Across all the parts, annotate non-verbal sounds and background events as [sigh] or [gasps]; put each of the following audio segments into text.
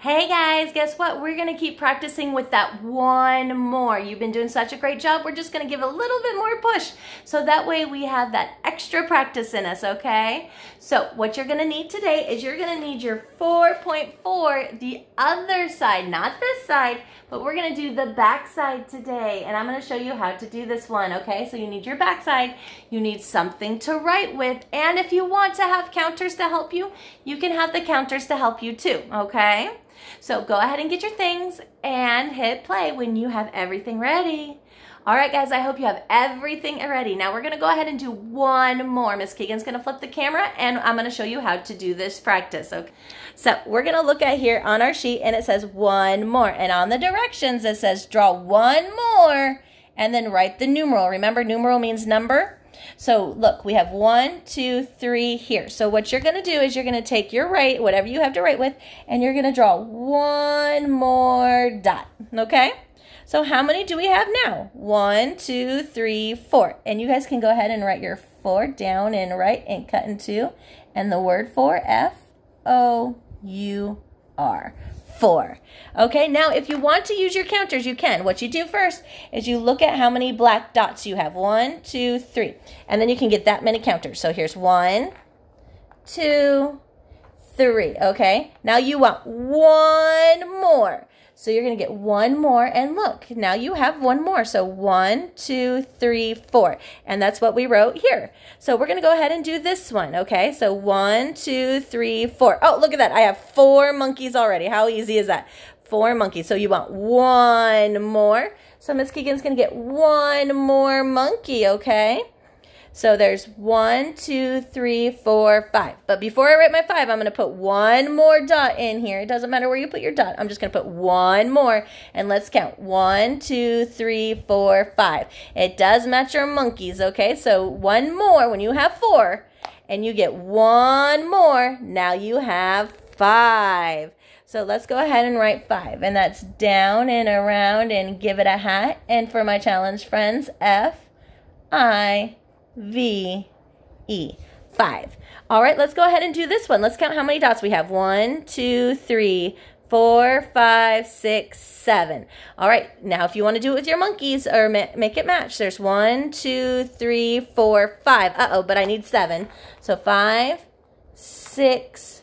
Hey guys, guess what? We're gonna keep practicing with that one more. You've been doing such a great job. We're just gonna give a little bit more push. So that way we have that extra practice in us, okay? So what you're gonna need today is you're gonna need your 4.4, the other side, not this side, but we're gonna do the back side today. And I'm gonna show you how to do this one, okay? So you need your back side, you need something to write with, and if you want to have counters to help you, you can have the counters to help you too, okay? So go ahead and get your things and hit play when you have everything ready. All right, guys, I hope you have everything ready. Now we're gonna go ahead and do one more. Miss Keegan's gonna flip the camera and I'm gonna show you how to do this practice, okay? So we're gonna look at here on our sheet and it says one more. And on the directions, it says draw one more and then write the numeral. Remember, numeral means number. So look, we have one, two, three here. So what you're to do is you're to take your right, whatever you have to write with, and you're to draw one more dot, okay? So how many do we have now? One, two, three, four. And you guys can go ahead and write your four down and right and cut in two. And the word for F-O-U-R four. Okay, now if you want to use your counters, you can. What you do first is you look at how many black dots you have. One, two, three. And then you can get that many counters. So here's one, two, three. Okay, now you want one more. So you're going to get one more and look, now you have one more. So one, two, three, four. And that's what we wrote here. So we're going to go ahead and do this one. Okay, so one, two, three, four. Oh, look at that. I have four monkeys already. How easy is that? Four monkeys. So you want one more. So Miss Keegan's going to get one more monkey, okay? So there's one, two, three, four, five. But before I write my five, I'm going to put one more dot in here. It doesn't matter where you put your dot. I'm just going to put one more. And let's count. One, two, three, four, five. It does match our monkeys, okay? So one more when you have four and you get one more, now you have five. So let's go ahead and write five. And that's down and around and give it a hat. And for my challenge friends, F, I, V, E. Five. All right, let's go ahead and do this one. Let's count how many dots we have. One, two, three, four, five, six, seven. All right, now if you want to do it with your monkeys or ma make it match, there's one, two, three, four, five. Uh-oh, but I need seven. So five, six,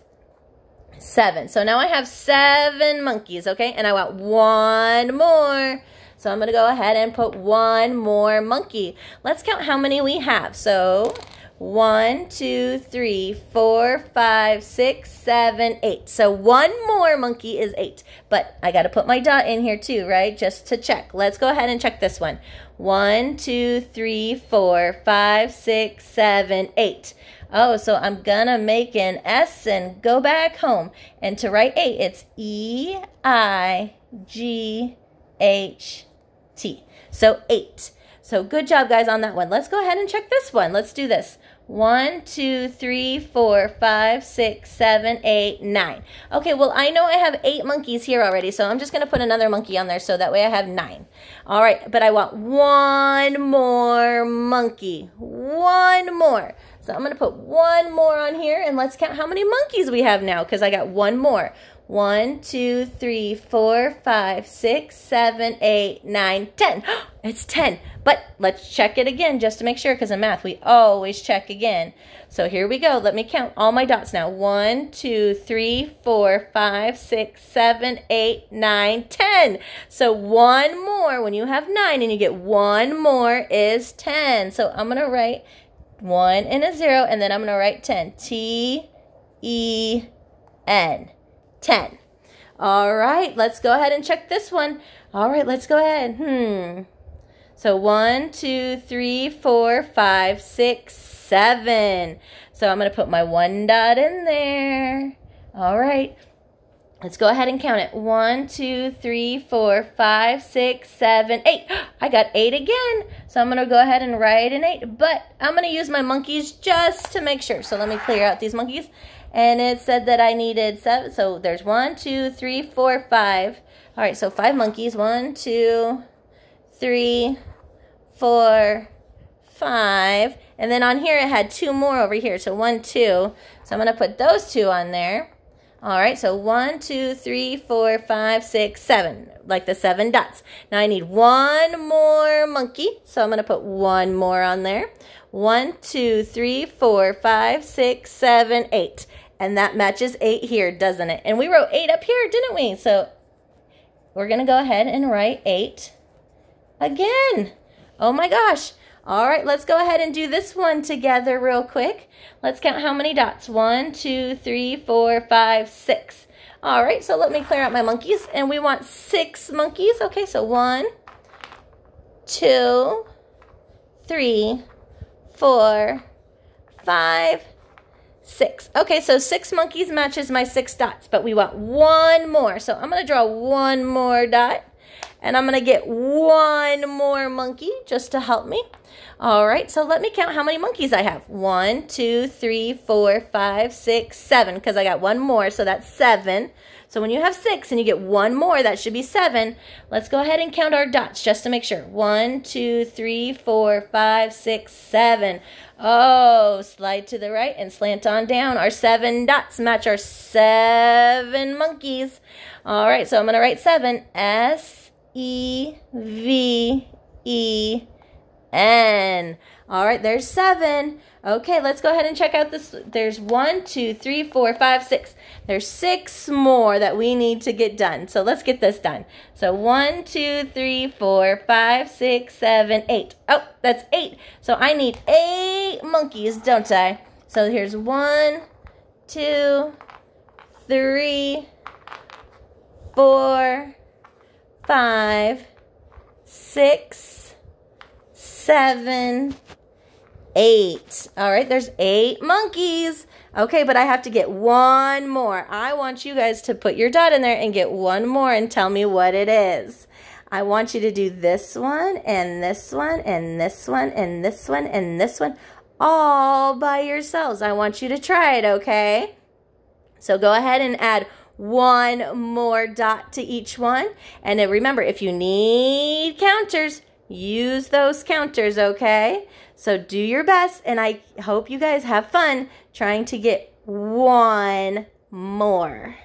seven. So now I have seven monkeys, okay? And I want one more. So I'm going to go ahead and put one more monkey. Let's count how many we have. So one, two, three, four, five, six, seven, eight. So one more monkey is eight. But I got to put my dot in here too, right? Just to check. Let's go ahead and check this one. One, two, three, four, five, six, seven, eight. Oh, so I'm going to make an S and go back home. And to write eight, it's E, I, G, H, T. So eight. So good job, guys, on that one. Let's go ahead and check this one. Let's do this. One, two, three, four, five, six, seven, eight, nine. Okay, well, I know I have eight monkeys here already, so I'm just going to put another monkey on there so that way I have nine. All right, but I want one more monkey. One more. So I'm going to put one more on here, and let's count how many monkeys we have now, because I got one more. One, two, three, four, five, six, seven, eight, nine, ten. [gasps] It's ten. But let's check it again just to make sure because in math we always check again. So here we go. Let me count all my dots now. One, two, three, four, five, six, seven, eight, nine, ten. So one more when you have nine and you get one more is ten. So I'm going to write one and a zero and then I'm going to write ten. T E N. 10. All right, let's go ahead and check this one. All right, let's go ahead. Hmm. So one, two, three, four, five, six, seven. So I'm going to put my one dot in there. All right. Let's go ahead and count it. One, two, three, four, five, six, seven, eight. [gasps] I got eight again. So I'm going to go ahead and write an eight. But I'm going to use my monkeys just to make sure. So let me clear out these monkeys and it said that I needed seven. So there's one, two, three, four, five. All right, so five monkeys. One, two, three, four, five. And then on here it had two more over here. So one, two. So I'm going to put those two on there. All right, so one, two, three, four, five, six, seven, like the seven dots. Now I need one more monkey, so I'm to put one more on there. One, two, three, four, five, six, seven, eight. And that matches eight here, doesn't it? And we wrote eight up here, didn't we? So we're to go ahead and write eight again. Oh my gosh. All right, let's go ahead and do this one together real quick. Let's count how many dots. One, two, three, four, five, six. All right, so let me clear out my monkeys. And we want six monkeys. Okay, so one, two, three, four, five, six. Okay, so six monkeys matches my six dots, but we want one more. So I'm going to draw one more dot. And I'm going to get one more monkey just to help me. All right, so let me count how many monkeys I have. One, two, three, four, five, six, seven, because I got one more, so that's seven. So when you have six and you get one more, that should be seven. Let's go ahead and count our dots just to make sure. One, two, three, four, five, six, seven. Oh, slide to the right and slant on down. Our seven dots match our seven monkeys. All right, so I'm going to write seven. S E V E N. All right, there's seven. Okay, let's go ahead and check out this. There's one, two, three, four, five, six. There's six more that we need to get done. So let's get this done. So one, two, three, four, five, six, seven, eight. Oh, that's eight. So I need eight monkeys, don't I? So here's one, two, three, four, five, six, seven, eight. All right, there's eight monkeys. Okay, but I have to get one more. I want you guys to put your dot in there and get one more and tell me what it is. I want you to do this one and this one and this one and this one and this one all by yourselves. I want you to try it, okay? So go ahead and add one more dot to each one. And remember, if you need counters, use those counters, okay? So do your best, and I hope you guys have fun trying to get one more.